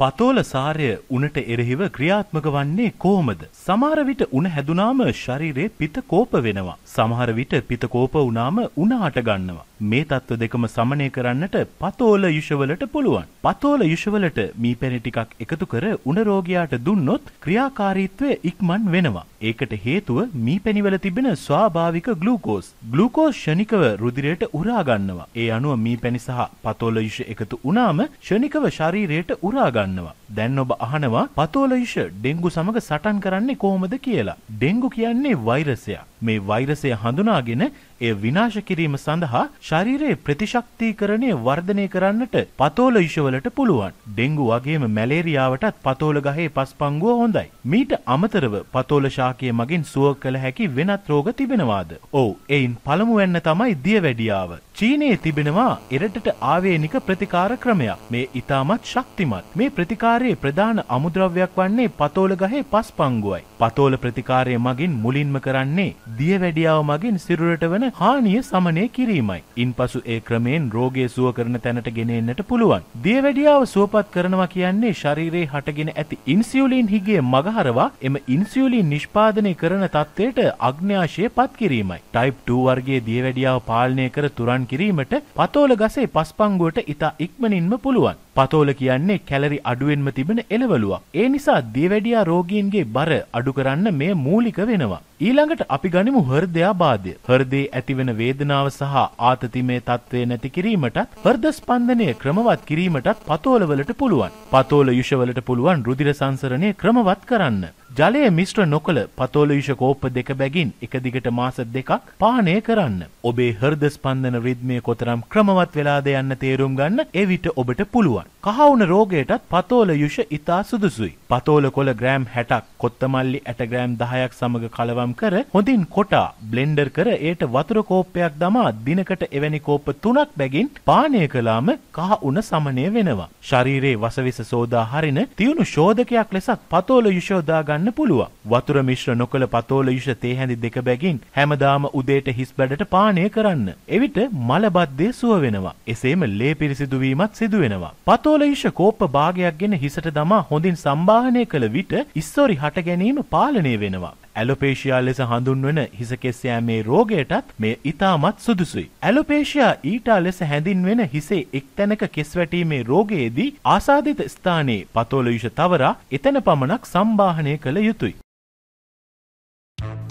පතෝල සාරය උනට එරෙහිව ක්‍රියාත්මක වන්නේ කොහොමද? සමහර විට උණ හැදුනාම ශරීරයේ පිත කෝප වෙනවා. සමහර විට පිත කෝප වුණාම උණ හට ගන්නවා. මේ තත්ත්ව දෙකම සමනය කරන්නට පතෝල යුෂවලට පුළුවන්. පතෝල යුෂවලට මී පැණි ටිකක් එකතු කර උණ රෝගියාට දුන්නොත් ක්‍රියාකාරීත්වය ඉක්මන් වෙනවා. ඒකට හේතුව මී පැණිවල තිබෙන ස්වාභාවික ග්ලූකෝස්. ග්ලූකෝස් ෂණිකව රුධිරයට උරා ගන්නවා. ඒ අනුව මී පැණි සහ පතෝල යුෂ එකතු වුණාම ෂණිකව ශරීරයට උරා ගන්නවා. දැන් ඔබ අහනවා පතෝල යුෂ ඩෙන්ගු සමග සටන් කරන්නේ කොහොමද කියලා. ඩෙන්ගු කියන්නේ වෛරසයක්. මේ වෛරසය හඳුනාගෙන එය විනාශ කිරීම සඳහා ශරීරයේ ප්‍රතිශක්තිකරණය වර්ධනය කරන්නට පතෝල යුෂවලට පුළුවන්. ඩෙංගු වගේම මැලේරියාවටත් පතෝල ගහේ පස්පංගුව හොඳයි. මීට අමතරව පතෝල ශාකය මගින් සුව කළ හැකි වෙනත් රෝග තිබෙනවාද? ඔව්, එයින් පළමුවැන්න තමයි දියවැඩියාව. චීනයේ තිබෙනවා එරටට ආවේනික ප්‍රතිකාර ක්‍රමයක්. මේ ඊටමත් ශක්තිමත්. මේ ප්‍රතිකාරයේ ප්‍රධාන අමුද්‍රව්‍යයක් වන්නේ පතෝල ගහේ පස්පංගුවයි. පතෝල ප්‍රතිකාරය මගින් මුලින්ම කරන්නේ දියවැඩියාව මගින් සිරුරට වන හානිය සමනය කිරීමයි. ඉන්පසු ඒ ක්‍රමයෙන් රෝගය සුව කරන තැනට ගෙන එන්නට පුළුවන්. දියවැඩියාව සුවපත් කරනවා කියන්නේ ශරීරයේ හටගෙන ඇති ඉන්සියුලින් හිගේ මගහරවා එම ඉන්සියුලින් නිෂ්පාදනය කරන තත්ත්වයට අග්න්‍යාශය පත් කිරීමයි. ටයිප් 2 වර්ගයේ දියවැඩියාව පාලනය කර තුරන් කිරීමට පතෝල ගසේ පස්පංගුවට ඉතා ඉක්මනින්ම පුළුවන්. පතෝල කියන්නේ කැලරි අඩුවෙන්ම තිබෙන එළවලුවක්. ඒ නිසා දියවැඩියා රෝගීන්ගේ බර අඩු කරන්න මෙය මූලික වෙනවා. ඊළඟට අපි ගනිමු හෘදයාබාධය. හෘදයේ ඇතිවන වේදනාව සහ ආතතිමය තත්ත්වය නැති කිරීමටත් හෘද ස්පන්දනය ක්‍රමවත් කිරීමටත් පතෝලවලට පුළුවන්. පතෝල යුෂවලට පුළුවන් රුධිර සංසරණය ක්‍රමවත් කරන්න. ජලය මිශ්‍ර නොකළ පතෝලයුෂ කෝප්ප දෙක බැගින් එක දිගට මාස දෙකක් පානය කරන්න. ඔබේ හෘද ස්පන්දන රිද්මය කොතරම් ක්‍රමවත් වෙලාද යන්න තේරුම් ගන්න එවිට ඔබට පුළුවන්. කහවුන රෝගයටත් පතෝල යුෂ ඉතා සුදුසුයි. පතෝල කොළ ග්‍රෑම් 60ක් කොත්තමල්ලි ඇට ග්‍රෑම් 10ක් සමග කලවම් කර හොඳින් කොටා බ්ලෙන්ඩර් කර ඒට වතුර කෝප්පයක් දමා දිනකට එවැනි කෝප්ප තුනක් බැගින් පානය කළාම කහ උණ සමනය වෙනවා. ශරීරයේ වසවිස සෝදා හරින තියුණු ශෝධකයක් ලෙසත් පතෝල යුෂෝදා ගන්න ගන්න පුළුවන්. වතුර මිශ්‍ර නොකළ පතෝල යුෂ තේ හැඳි දෙක බැගින් හැමදාම උදේට හිස් බඩට පානය කරන්න. එවිට මලබද්දේ සුව වෙනවා. එසේම ලේ පිරිසිදු වීමත් සිදු වෙනවා. පතෝල යුෂ කෝප්ප භාගයක් ගෙන හිසට දමා හොඳින් සම්බාහනය කළ විට ඉස්සොරි හට ගැනීම පාලනය වෙනවා. ඇලොපේෂියා ලෙස හඳුන්වන හිසකෙස් යෑමේ රෝගයටත් මේ ඉතාමත් සුදුසුයි. ඇලොපේෂියා ඊටා ලෙස හැඳින්වෙන හිසේ එක් තැනක කෙස් වැටීමේ රෝගයේදී ආසාදිත ස්ථානයේ පතෝලයුෂ තවරා එතන පමණක් සම්බාහනය කළ යුතුයි.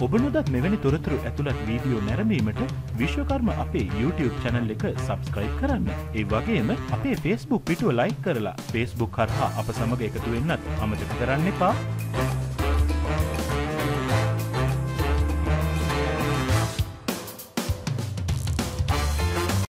ඔබ නොදත් මෙවැනි තොරතුරු ඇතුළත් වීඩියෝ නැරඹීමට විශ්වකර්ම අපේ YouTube channel එක subscribe කරන්න. ඒ වගේම අපේ Facebook පිටුව like කරලා Facebook කරහා අප සමග එකතු වෙන්නත් අමතක කරන්න එපා.